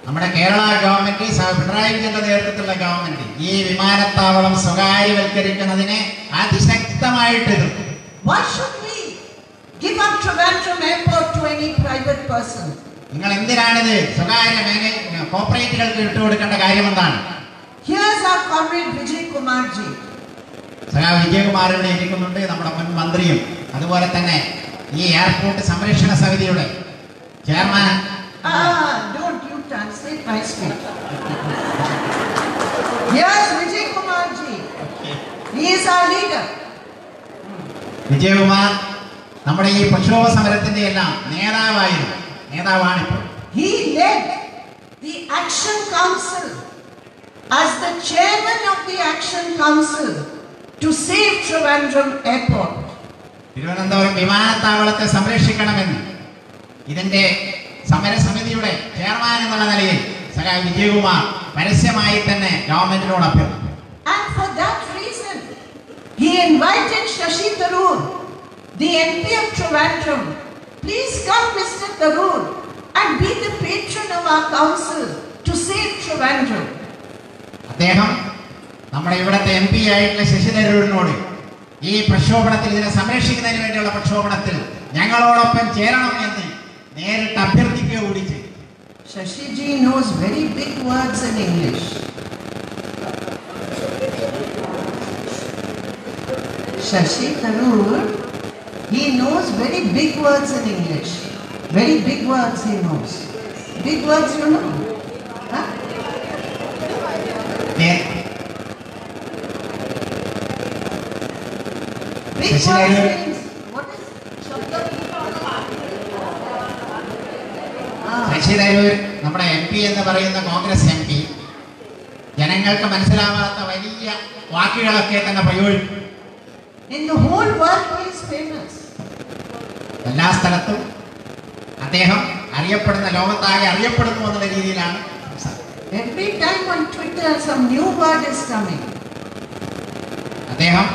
നമ്മുടെ കേരള ഗവൺമെന്റ് പിണറായി വിജയന്റെ നേതൃത്വത്തിലുള്ള ഗവൺമെന്റ് ഈ വിമാനത്താവളം സ്വകാര്യവൽക്കരിക്കുന്നതിനെ അതിശക്തമായിട്ട് എതിർത്തു Why should we give up Trivandrum Airport to any private person? നിങ്ങൾ എന്തിനാണിത് സ്വകാര്യ മേഖല കോർപ്പറേറ്റുകൾക്ക് വിട്ടുകൊടുക്കേണ്ട കാര്യം എന്താണ് Here's our comrade Vijay Kumar ji. സഖാ Vijayakumar ഇവിടെ ഇരിക്കുന്നുണ്ട് നമ്മുടെ മുൻ മന്ത്രിയും അതുപോലെ തന്നെ ഈ എയർപോർട്ട് സംരക്ഷണ സമിതിയുടെ chairman Ah, don't you translate my speech. Here's Vijay Kumar ji. He is our leader. Vijayakumar നമ്മുടെ ഈ പ്രക്ഷോഭ സമരത്തിന്റെ എല്ലാം നേതാവായിരുന്നു. നേതാവാണ് He led the Action Council as the chairman of the Action Council to save Trivandrum Airport. Thiruvananthapuram വിമാനത്താവളത്തെ സംരക്ഷിക്കണമെന്ന് ഇതിന്റെ സമരസമിതിയുടെ ചെയർമാൻ എന്നുള്ള നിലയിൽ സഖാ വിജയകുമാർ പരസ്യമായി തന്നെ ഗവൺമെന്റിനോട് അഭ്യർത്ഥിച്ചു And for that reason, he invited Shashi Tharoor, the MP of Trivandrum. Please come, Mr. Tharoor, and be the patron of our council to save Trivandrum. അദ്ദേഹം നമ്മുടെ ഇവിടുത്തെ എം പി ആയിട്ടുള്ള ശശി തരൂരിനോട് ഈ പ്രക്ഷോഭണത്തിൽ ഇതിനെ സംരക്ഷിക്കുന്നതിന് വേണ്ടിയുള്ള പ്രക്ഷോഭണത്തിൽ ഞങ്ങളോടൊപ്പം ചേരണം എന്ന് നേരിട്ട് അഭ്യർത്ഥിക്കുക കൂടി ചെയ്തു ji knows very big words in English. Shashi Tharoor, he knows very big words in English. Very big words he knows. Big words you know? Huh? നേ- Big Shashi words Tharoor. means what is Shabda? Ah, Sasi Tharoor നമ്മുടെ M P എന്ന് പറയുന്ന Congress M P ജനങ്ങൾക്ക് മനസ്സിലാവാത്ത വലിയ വാക്കുകളൊക്കെ തന്നെ പ്രയോഗിക്കും in the whole world he is famous. എല്ലാ സ്ഥലത്തും അദ്ദേഹം അറിയപ്പെടുന്ന ലോകത്താകെ അറിയപ്പെടുന്നു എന്നുള്ള രീതിയിലാണ് സംസാരം. Every time on Twitter some new word is coming. അദ്ദേഹം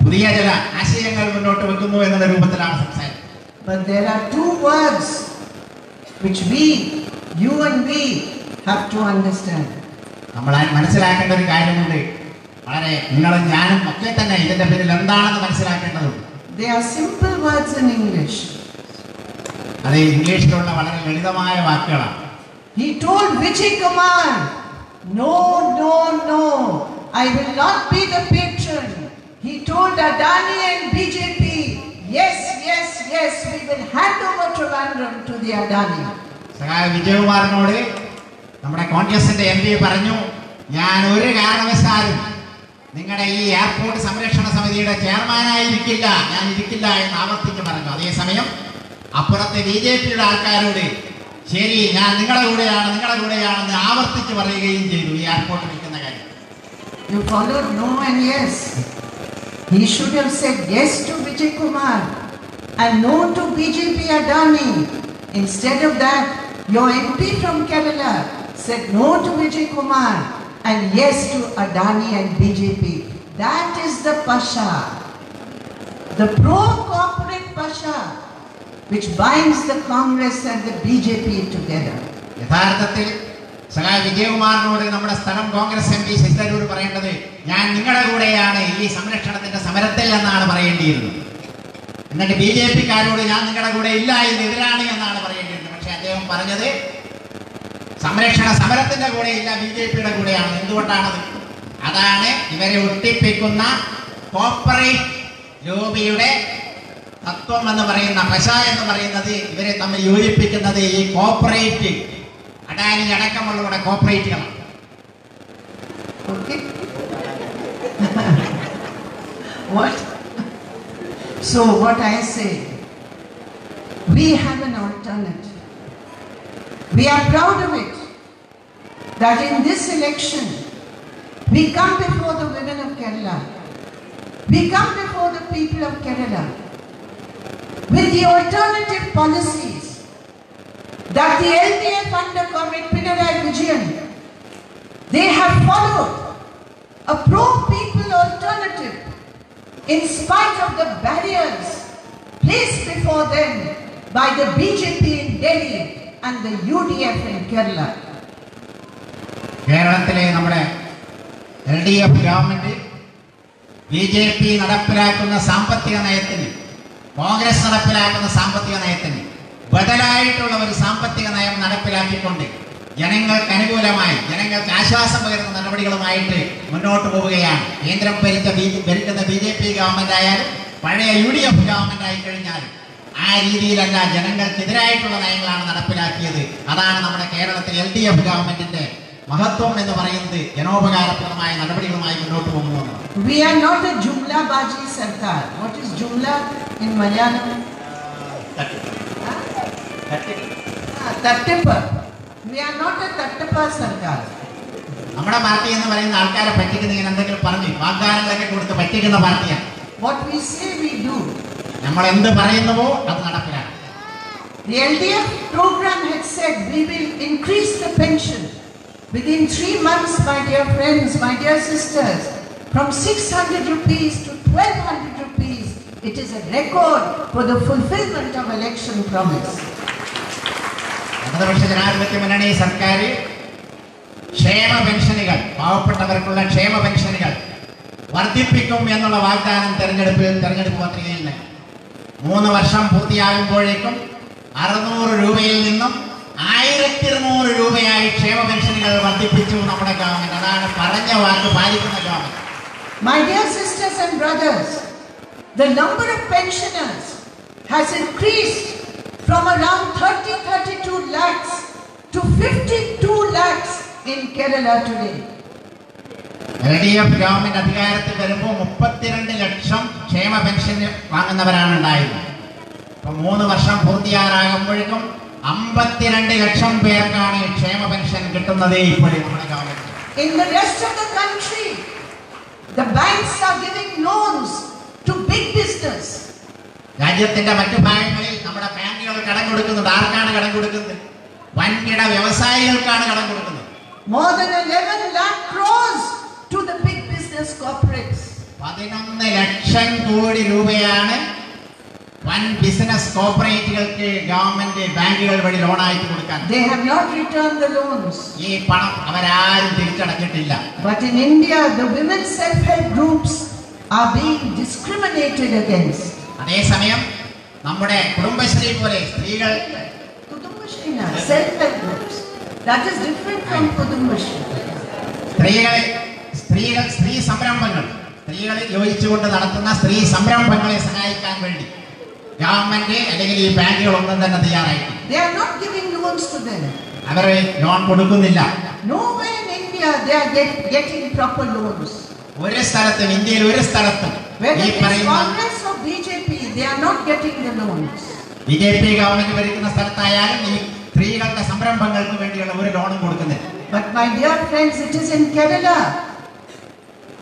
പുതിയ ചില ആശയങ്ങൾ മുന്നോട്ട് വെക്കുന്നു എന്നുള്ള രൂപത്തിലാണ് സംസാരിക്കുന്നത് But there are two words which we, you and we, have to understand. നമ്മൾ മനസ്സിലാക്കേണ്ട ഒരു കാര്യമുണ്ട് വളരെ നിങ്ങളും ഞാനും ഒക്കെ തന്നെ ഇതിന്റെ പേരിൽ എന്താണെന്ന് മനസ്സിലാക്കേണ്ടതുണ്ട് They are simple words in English. അത് ഇംഗ്ലീഷിലുള്ള വളരെ ലളിതമായ വാക്കുകളാണ് He told Vijay Kumar, No, no, no, I will not be the patron. He told Adani and BJP, Yes, yes, yes, we will hand over Trivandrum to the Adani. സഹായ വിജയകുമാറിനോട് നമ്മുടെ കോൺഗ്രസിന്റെ M P പറഞ്ഞു ഞാൻ ഒരു കാരണവശാലും നിങ്ങളുടെ ഈ എയർപോർട്ട് സംരക്ഷണ സമിതിയുടെ ചെയർമാനായിരിക്കില്ല ഞാൻ ഇരിക്കില്ല എന്ന് ആവർത്തിച്ച് പറഞ്ഞു അതേസമയം അപ്പുറത്തെ ബി ജെ പിയുടെ ആൾക്കാരോട് ശരി ഞാൻ നിങ്ങളുടെ കൂടെയാണ് നിങ്ങളുടെ കൂടെയാണെന്ന് ആവർത്തിച്ച് പറയുകയും ചെയ്തു ഈ എയർപോർട്ട് നിൽക്കുന്ന കാര്യം You no and yes. He should have said yes to Vijay Kumar and no to BJP Adani. Instead of that, your MP from Kerala said no to Vijay Kumar and yes to Adani and BJP. That is the Pasha, the pro-corporate Pasha, which binds the Congress and the BJP together. യഥാർത്ഥത്തിൽ സഖാ വിജയകുമാറിനോട് നമ്മുടെ സ്ഥലം Congress M P Shashi Tharoor പറയേണ്ടത് ഞാൻ നിങ്ങളുടെ കൂടെയാണ് ഈ സംരക്ഷണത്തിന്റെ സമരത്തിൽ എന്നാണ് പറയേണ്ടിയിരുന്നത് എന്നിട്ട് ബി ജെ പിക്കാരോട് ഞാൻ നിങ്ങളുടെ കൂടെ ഇല്ല ഇതിനെതിരാണ് എന്നാണ് പറയേണ്ടിയിരുന്നത് പക്ഷെ അദ്ദേഹം പറഞ്ഞത് സംരക്ഷണ സമരത്തിന്റെ കൂടെ ഇല്ല ബി ജെ പിയുടെ കൂടെയാണ് എന്തുകൊണ്ടാണത് അതാണ് ഇവരെ ഒട്ടിപ്പിക്കുന്ന കോപ്പറേറ്റ് ലോബിയുടെ തത്വം എന്ന് പറയുന്ന പശ എന്ന് പറയുന്നത് ഇവരെ തമ്മിൽ യോജിപ്പിക്കുന്നത് ഈ കോപ്പറേറ്റ് അഡാനി അടക്കമുള്ളവരുടെ കോപ്പറേറ്റുകളാണ് (laughs) what? So, what I say, we have an alternative. We are proud of it that in this election, we come before the women of Kerala, we come before the people of Kerala with the alternative policies that the LDF under Comrade Pinarayi Vijayan they have followed. A pro-people alternative in spite of the barriers placed before them by the BJP in Delhi കേരളത്തിലെ നമ്മുടെ L D F government B J P നടപ്പിലാക്കുന്ന സാമ്പത്തിക നയത്തിന് കോൺഗ്രസ് നടപ്പിലാക്കുന്ന സാമ്പത്തിക നയത്തിന് ബദലായിട്ടുള്ള ഒരു സാമ്പത്തിക നയം നടപ്പിലാക്കിക്കൊണ്ട് ജനങ്ങൾക്ക് അനുകൂലമായി ജനങ്ങൾക്ക് ആശ്വാസം പകരുന്ന നടപടികളുമായിട്ട് മുന്നോട്ട് പോവുകയാണ്. കേന്ദ്രം ഭരിച്ച ഭരിക്കുന്ന ബി ജെ പി ഗവൺമെന്റ് ആയാലും പഴയ യു ഡി എഫ് ഗവൺമെന്റ് ആയി കഴിഞ്ഞാലും ആ രീതിയിലല്ല ജനങ്ങൾക്കെതിരായിട്ടുള്ള നയങ്ങളാണ് നടപ്പിലാക്കിയത് അതാണ് നമ്മുടെ കേരളത്തിലെ എൽ ഡി എഫ് ഗവൺമെന്റിന്റെ മഹത്വം എന്ന് പറയുന്നത് ജനോപകാരപ്രദമായ നടപടികളുമായി മുന്നോട്ട് പോകുന്നു എന്നുള്ളത്. We are not a Jumla Baji Sarkar. What is Jumla in Malayalam? Tattippa. We are not a Tattippa Sarkar. നമ്മുടെ പാർട്ടി എന്ന് പറയുന്ന ആൾക്കാരെ പറ്റിക്കുന്ന എന്തെങ്കിലും പറഞ്ഞു വാഗ്ദാനങ്ങളൊക്കെ കൊടുത്ത് പറ്റിക്കുന്ന പാർട്ടിയാണ് What we say, we do. നമ്മൾ എന്ത് പറയുന്നുവോ അത് നടപ്പിലാക്കും The LDF program had said we will increase the pension within three months, my dear friends, my dear sisters, from 600 rupees to 1200 rupees. It is a record for the fulfillment of election promise. ഇടതുപക്ഷ ജനാധിപത്യ മുന്നണി സർക്കാർ ക്ഷേമ പെൻഷനുകൾ പാവപ്പെട്ടവർക്കുള്ള ക്ഷേമ പെൻഷനുകൾ വർദ്ധിപ്പിക്കും എന്നുള്ള വാഗ്ദാനം തെരഞ്ഞെടുപ്പിൽ തെരഞ്ഞെടുപ്പ് പത്രികയിൽ നൽകി മൂന്ന് വർഷം പൂർത്തിയാകുമ്പോഴേക്കും അറുന്നൂറ് രൂപയിൽ നിന്നും ആയിരത്തി ഇരുന്നൂറ് രൂപയായി ക്ഷേമ പെൻഷനുകൾ വർദ്ധിപ്പിച്ചു നമ്മുടെ ഗവൺമെന്റ് അതാണ് പറഞ്ഞ വാക്ക് പാലിക്കുന്ന government My dear sisters and brothers, the number of pensioners has increased from around 30 32 lakhs to 52 lakhs in Kerala today. L D F government അധികാരത്തിൽ വരുമ്പോൾ മുപ്പത്തിരണ്ട് ലക്ഷം ക്ഷേമ പെൻഷൻ വാങ്ങുന്നവരാണ് ഉണ്ടായിരുന്നത് ഇപ്പൊ മൂന്ന് വർഷം പൂർത്തിയാറാകുമ്പോഴേക്കും അമ്പത്തിരണ്ട് ലക്ഷം പേർക്കാണ് ക്ഷേമ പെൻഷൻ കിട്ടുന്നത് ഇപ്പോഴും നമ്മുടെ government. In the rest of the country, the banks are giving loans to big business. രാജ്യത്തിന്റെ മറ്റു ഭാഗങ്ങളിൽ നമ്മുടെ ബാങ്കുകൾ കടം കൊടുക്കുന്നത് ആർക്കാണ് കടം കൊടുക്കുന്നത്? വൻകിട വ്യവസായികൾക്കാണ് കടം കൊടുക്കുന്നത്. More than 11 lakh crores to the big business corporates. പതിനൊന്ന് ലക്ഷം കോടി രൂപയാണ് വൻ ബിസിനസ് കോർപ്പറേറ്റുകൾക്ക് ഗവൺമെന്റ് ബാങ്കുകൾ വഴി ലോണായിട്ട് കൊടുക്കാൻ They have not returned the loans. ഈ പണം അവരാരും തിരിച്ചടച്ചിട്ടില്ല But in India, the women's self-help groups are being discriminated against. അതേസമയം നമ്മുടെ കുടുംബശ്രീ പോലെ സ്ത്രീകൾ Kudumbashrina, self-help groups. That is different from Kudumbashri. സ്ത്രീകളെ സ്ത്രീകൾ സ്ത്രീ സംരംഭങ്ങൾ സ്ത്രീകൾ യോജിച്ചുകൊണ്ട് നടത്തുന്ന സ്ത്രീ സംരംഭങ്ങളെ സഹായിക്കാൻ വേണ്ടി ഗവൺമെന്റ് അല്ലെങ്കിൽ ഈ ബാങ്കുകളൊന്നും തന്നെ തയ്യാറായിട്ടില്ല them. അവരെ ലോൺ കൊടുക്കുന്നില്ല. ഒരു സ്ഥലത്തും ഇന്ത്യയിൽ ഒരു സ്ഥലത്തും ഈ പറയുന്ന. ബി ജെ പി ഗവൺമെന്റ് ഭരിക്കുന്ന സ്ഥലത്തായാലും ഈ സ്ത്രീകളുടെ സംരംഭങ്ങൾക്ക് വേണ്ടിയുള്ള ഒരു ലോണും കൊടുക്കുന്നില്ല But my dear friends, it is in Kerala.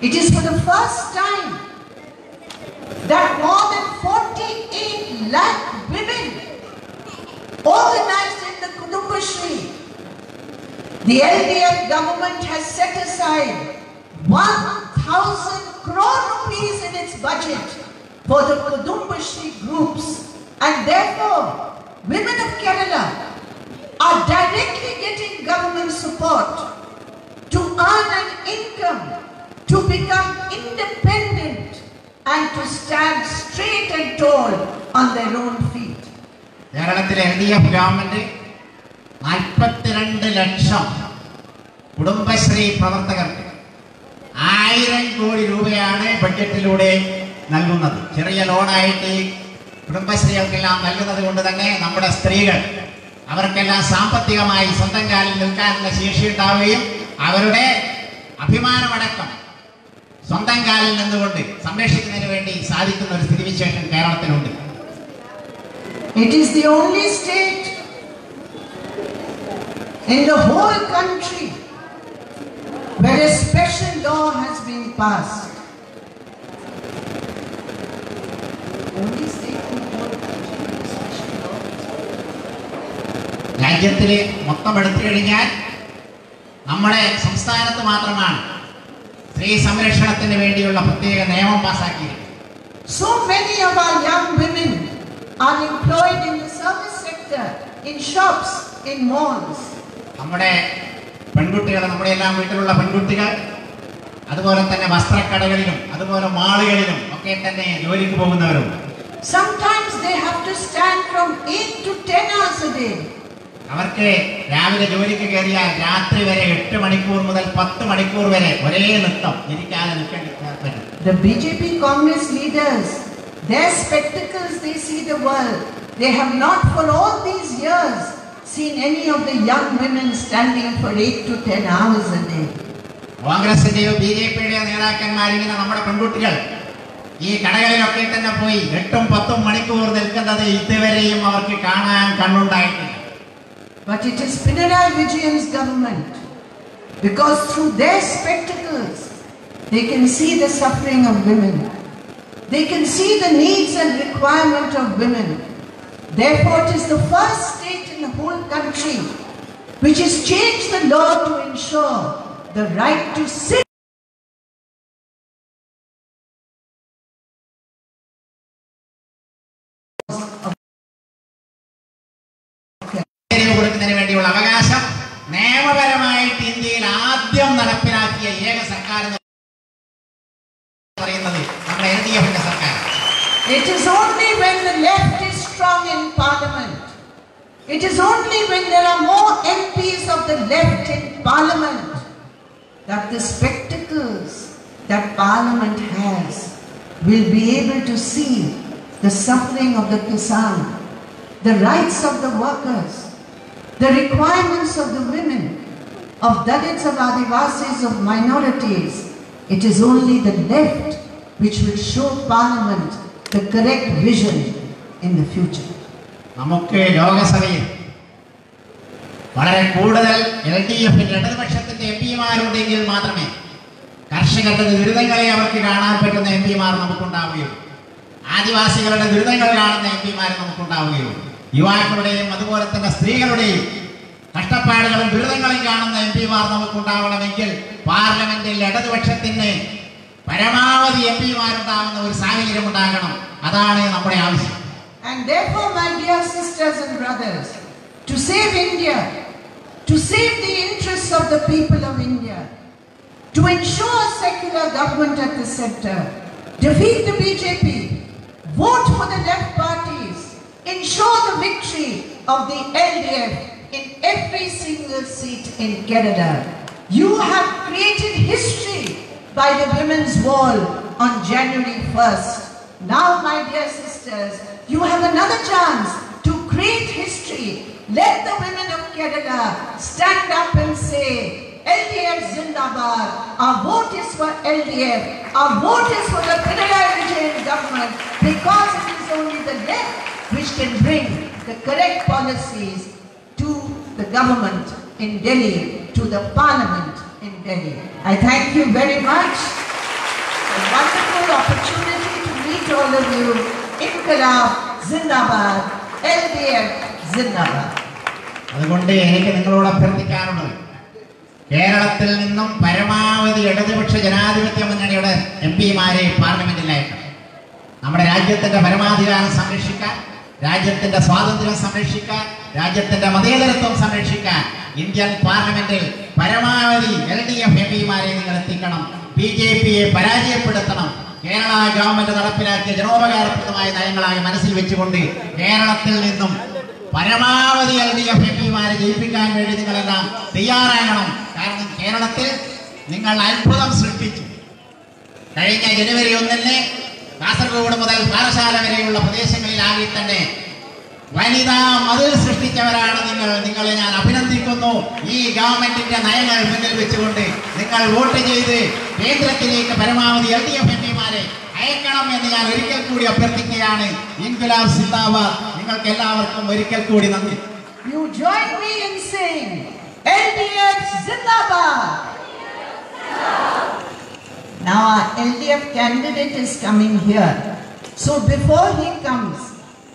It is for the first time that more than 48 lakh women organized in the Kudumbashri. The LDF government has set aside 1,000 crore rupees in its budget for the Kudumbashri groups and therefore women of Kerala are directly getting government support to earn an income, to become independent and to stand straight and tall on their own feet. കേരളത്തിലെ L D F government നാൽപ്പത്തിരണ്ട് ലക്ഷം കുടുംബശ്രീ പ്രവർത്തകർക്ക് ആയിരം കോടി രൂപയാണ് ബഡ്ജറ്റിലൂടെ നൽകുന്നത് ചെറിയ ലോണായിട്ട് കുടുംബശ്രീകൾക്കെല്ലാം നൽകുന്നത് കൊണ്ട് തന്നെ നമ്മുടെ സ്ത്രീകൾ അവർക്കെല്ലാം സാമ്പത്തികമായി സ്വന്തം കാലിൽ നിൽക്കാനുള്ള ശേഷി ഉണ്ടാവുകയും അവരുടെ അഭിമാനമടക്കം സ്വന്തം കാലിൽ നിന്നുകൊണ്ട് സംരക്ഷിക്കുന്നതിന് വേണ്ടി സാധിക്കുന്ന ഒരു സ്ഥിതി വിശേഷം it is the only state in the whole country very special law has been pass രാജ്യത്തിലെ മൊത്തം എടുത്തു കഴിഞ്ഞാൽ നമ്മുടെ സംസ്ഥാനത്ത് മാത്രമാണ് സ്ത്രീ സംരക്ഷണത്തിന് വേണ്ടിയുള്ള പ്രത്യേക നിയമം പാസാക്കിയിട്ടുണ്ട് So many of our young women are employed in the service sector, in shops, in malls. നമ്മുടെ പെൺകുട്ടികൾ നമ്മുടെ എല്ലാം വീട്ടിലുള്ള പെൺകുട്ടികൾ അതുപോലെ തന്നെ വസ്ത്രക്കടകളിലും അതുപോലെ മാളുകളിലും ഒക്കെ തന്നെ ജോലിക്ക് പോകുന്നവരും Sometimes they have to stand from 8 to 10 hours a day. അവർക്ക് രാവിലെ ജോലിക്ക് കയറിയാൽ രാത്രി വരെ എട്ട് മണിക്കൂർ മുതൽ പത്ത് മണിക്കൂർ വരെ ഒരേ നൃത്തം ഇരിക്കാതെ നിൽക്കേണ്ടി The BJP Congress leaders, their spectacles, they see the world. They have not for all these years seen any of the young women standing for 8 to 10 hours a day. കോൺഗ്രസിന്റെയോ ബി ജെ പിയുടെയോ നേതാക്കന്മാരിങ്ങനെ നമ്മുടെ പെൺകുട്ടികൾ ഈ കടകളിലൊക്കെ തന്നെ പോയി എട്ടും പത്തും മണിക്കൂർ നിൽക്കുന്നത് ഇതുവരെയും അവർക്ക് കാണാൻ കണ്ണുണ്ടായിട്ടില്ല But it is Pinarayi Vijayan's government. Because through their spectacles, they can see the suffering of women. They can see the needs and requirement of women. Therefore, it is the first state in the whole country which has changed the law to ensure the right to sit ആദ്യം നടപ്പിലാക്കിയ ഏക സർക്കാർ എന്ന് പറയുന്നത് നമ്മുടെ L D എഫിന്റെ സർക്കാർ It is only when the left is strong in parliament, it is only when there are more MPs of the left in parliament that the spectacles that parliament has will be able to see the suffering of the Kisan, the rights of the workers, the requirements of the women, of Dalits, of Adivasis, of minorities. It is only the left which will show Parliament the correct vision in the future. നമുക്ക് ലോകസഭയിൽ വളരെ കൂടുതൽ L D എഫിന്റെ ഇടതുപക്ഷത്തിന്റെ M പിമാരുണ്ടെങ്കിൽ മാത്രമേ കർഷകരുടെ ദുരിതങ്ങളെ അവർക്ക് കാണാൻ പറ്റുന്ന എം പിമാർ നമുക്കുണ്ടാവുകയുള്ളൂ ആദിവാസികളുടെ ദുരിതങ്ങൾ കാണുന്ന എം പിമാർ നമുക്കുണ്ടാവുകയുള്ളൂ യുവാക്കളുടെയും അതുപോലെ തന്നെ സ്ത്രീകളുടെയും കഷ്ടപ്പാടുകളും ദുരിതങ്ങളും കാണുന്ന എം പിമാർ നമുക്കുണ്ടാവണമെങ്കിൽ പാർലമെന്റിൽ ഇടതുപക്ഷത്തിന് പരമാവധി എം പിമാരുണ്ടാവുന്ന ഒരു സാഹചര്യം ഉണ്ടാകണം അതാണ് നമ്മുടെ ആവശ്യം And therefore, my dear sisters and brothers, to save India, to save the interests of the people of India, to ensure secular government at the center, defeat the BJP, vote for the left parties, ensure the victory of the LDF in every single seat in Kerala. You have created history by the women's wall on January 1st. Now, my dear sisters, you have another chance to create history. Let the women of Kerala stand up and say, LDF Zindabad, our vote is for LDF, our vote is for the Pinarayi government because it is only the left which can bring the correct policies the government in Delhi, to the parliament in Delhi. I thank you very much. A wonderful opportunity to meet all of you. Inqilab Zindabad, LDF Zindabad. അതുകൊണ്ട് എനിക്ക് നിങ്ങളോട് അഭ്യർത്ഥിക്കാനുള്ളത് കേരളത്തിൽ നിന്നും പരമാവധി ഇടതുപക്ഷ ജനാധിപത്യ മുന്നണിയുടെ M പിമാരെ പാർലമെന്റിൽ അയക്കണം നമ്മുടെ രാജ്യത്തിന്റെ പരമാധികാരം സംരക്ഷിക്കാൻ രാജ്യത്തിന്റെ സ്വാതന്ത്ര്യം സംരക്ഷിക്കാൻ രാജ്യത്തിന്റെ മതേതരത്വം സംരക്ഷിക്കാൻ ഇന്ത്യൻ പാർലമെന്റിൽ പരമാവധി എൽ ഡി എഫ് എം പിമാരെ നിങ്ങൾ എത്തിക്കണം. ബി ജെ പിയെ പരാജയപ്പെടുത്തണം. കേരള ഗവൺമെന്റ് നടപ്പിലാക്കിയ ജനോപകാരപ്രദമായ നയങ്ങളായി മനസ്സിൽ വെച്ചുകൊണ്ട് കേരളത്തിൽ നിന്നും പരമാവധി എൽ ഡി എഫ് എം പിമാരെ ജയിപ്പിക്കാൻ വേണ്ടി നിങ്ങളെല്ലാം തയ്യാറാകണം. കാരണം കേരളത്തിൽ നിങ്ങൾ അത്ഭുതം സൃഷ്ടിച്ചു. കഴിഞ്ഞ ജനുവരി ഒന്നിന് കാസർഗോഡ് മുതൽ പാറശാല വരെയുള്ള പ്രദേശങ്ങളിലാകെ തന്നെ വനിതാ മതിൽ സൃഷ്ടിച്ചവരാണ് നിങ്ങൾ നിങ്ങളെ ഞാൻ അഭിനന്ദിക്കുന്നു ഈ ഗവൺമെന്റിന്റെ നയങ്ങൾ മുന്നിൽ വെച്ചുകൊണ്ട് നിങ്ങൾ വോട്ട് ചെയ്ത് കേന്ദ്രത്തിലേക്ക് പരമാവധി എൽ ഡി എഫ് എം പിമാരെ അയക്കണം എന്ന് ഞാൻ ഒരിക്കൽ കൂടി അഭ്യർത്ഥിക്കുകയാണ് ഇൻകുലാബ് സിന്ദാബാദ് നിങ്ങൾക്ക് എല്ലാവർക്കും ഒരിക്കൽ കൂടി നന്ദി You join me in saying LDF Zindabad. Now our LDF candidate is coming here. So before he comes,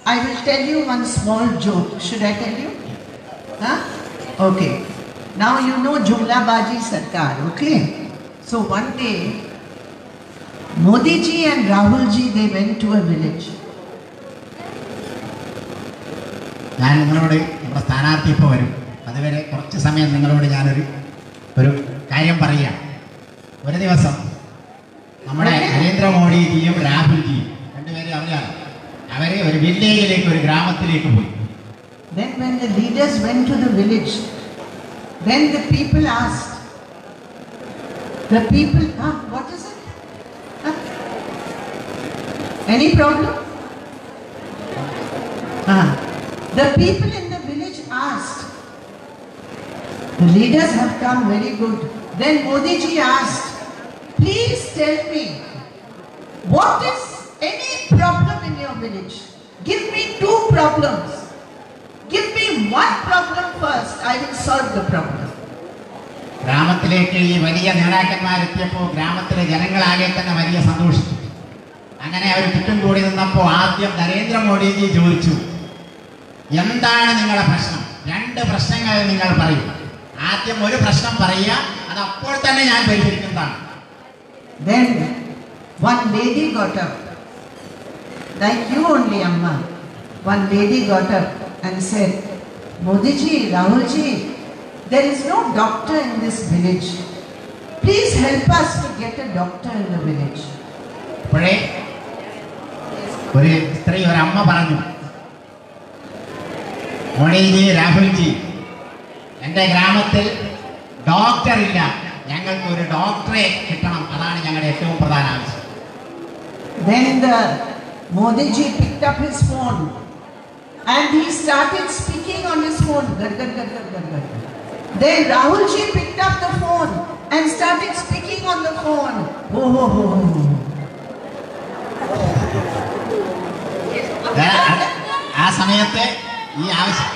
I will tell you one small joke. Should I tell you? Huh? Okay. Now you know Jumla Baji Sarkar, okay? So one day, Modi ji and Rahul ji, they went to a village. ഞാൻ നിങ്ങളോട് നമ്മുടെ സ്ഥാനാർത്ഥി ഇപ്പോൾ വരും അതുവരെ കുറച്ച് സമയം നിങ്ങളോട് ഞാനൊരു ഒരു കാര്യം പറയുക ഒരു ദിവസം നമ്മുടെ നരേന്ദ്രമോദിജിയും രാഹുൽജിയും രണ്ടുപേരും അറിയാം അവര് ഒരു വില്ലേജിലേക്ക് ഒരു ഗ്രാമത്തിലേക്ക് പോയി Then when the leaders went to the village, then the people asked, the people, huh, what is it? Huh? Any problem? Ah, the people in the village asked, the leaders have come very good. Then Modi ji asked, please tell me, what is any problem in your village? Give me two problems. Give me one problem first, I will solve the problem. ഗ്രാമത്തിലേക്ക് ഈ വലിയ നേതാക്കന്മാരെത്തിയപ്പോൾ ഗ്രാമത്തിലെ ജനങ്ങളാകെ തന്നെ വലിയ സന്തോഷിച്ചു അങ്ങനെ അവർ ചുറ്റും കൂടി നിന്നപ്പോൾ ആദ്യം നരേന്ദ്രമോദിജി ചോദിച്ചു എന്താണ് നിങ്ങളുടെ പ്രശ്നം രണ്ട് പ്രശ്നങ്ങൾ നിങ്ങൾ പറയും ആദ്യം ഒരു പ്രശ്നം പറയുക അത് അപ്പോൾ തന്നെ ഞാൻ പരിഹരിക്കുന്നതാണ് Then one lady got up, like you only, Amma. One lady got up and said, Modi ji, Rahul ji, there is no doctor in this village. Please help us to get a doctor in the village. അപ്പോഴേ ഒരു സ്ത്രീ ഒരു അമ്മ പറഞ്ഞു മോഡിജി രാഹുൽജി എൻ്റെ ഗ്രാമത്തിൽ doctor ഇല്ല ഞങ്ങൾക്ക് ഒരു ഡോക്ടറെ കിട്ടണം അതാണ് ഞങ്ങളുടെ ഏറ്റവും പ്രധാന ആവശ്യം Then the Modi ji picked up his phone and he started speaking on his phone. Gad, gad, gad, gad, gad, gad. Then Rahul ji picked up the phone and started speaking on the phone. Oh, oh, oh, oh. ആ- ആ സമയത്ത് ഈ ആവശ്യം